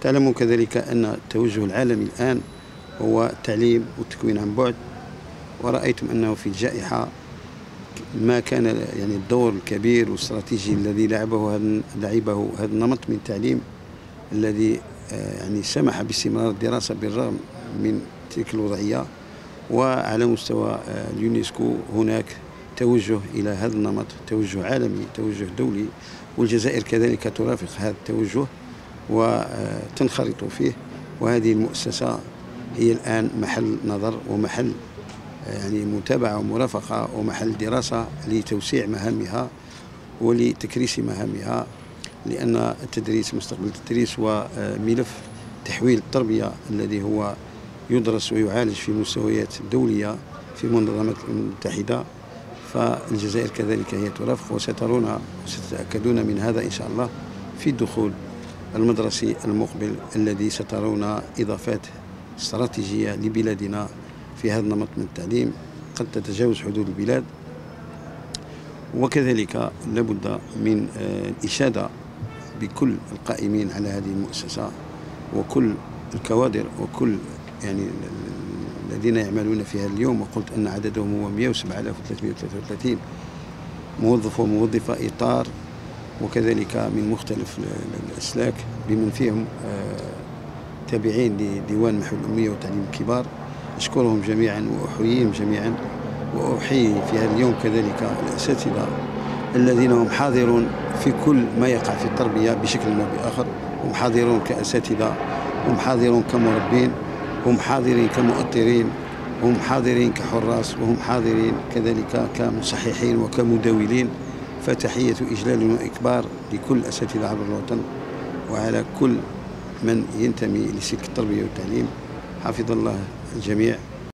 تعلمون كذلك أن التوجه العالمي الآن هو التعليم والتكوين عن بعد ورأيتم أنه في الجائحة ما كان يعني الدور الكبير والاستراتيجي الذي لعبه هذا لعبه هذا النمط من التعليم الذي آه، يعني سمح باستمرار الدراسة بالرغم من تلك الوضعية وعلى مستوى آه، اليونسكو هناك توجه إلى هذا النمط توجه عالمي توجه دولي والجزائر كذلك ترافق هذا التوجه. وتنخرط فيه. وهذه المؤسسة هي الآن محل نظر ومحل يعني متابعة ومرافقة ومحل دراسة لتوسيع مهامها ولتكريس مهامها لأن التدريس مستقبل التدريس وملف تحويل التربية الذي هو يدرس ويعالج في مستويات دولية في منظمات المتحدة. فالجزائر كذلك هي ترافق وسترون وستتأكدون من هذا إن شاء الله في الدخول المدرسي المقبل الذي سترون إضافات استراتيجية لبلادنا في هذا النمط من التعليم. قد تتجاوز حدود البلاد. وكذلك لابد من آه، الإشادة بكل القائمين على هذه المؤسسة وكل الكوادر وكل يعني الذين يعملون فيها اليوم. وقلت أن عددهم هو 107333 موظف وموظفة إطار وكذلك من مختلف الأسلاك بمن فيهم آه، تابعين لديوان محو الأمية وتعليم الكبار. أشكرهم جميعا وأحييهم جميعا وأحيي في هذا اليوم كذلك الأساتذة الذين هم حاضرون في كل ما يقع في التربية بشكل ما بآخر. هم حاضرون كأساتذة هم حاضرون كمربين هم حاضرين كمؤطرين هم حاضرين كحراس وهم حاضرين كذلك كمصححين وكمداولين. فتحية إجلال وإكبار لكل الأساتذة عبر الوطن وعلى كل من ينتمي لسلك التربية والتعليم. حفظ الله الجميع.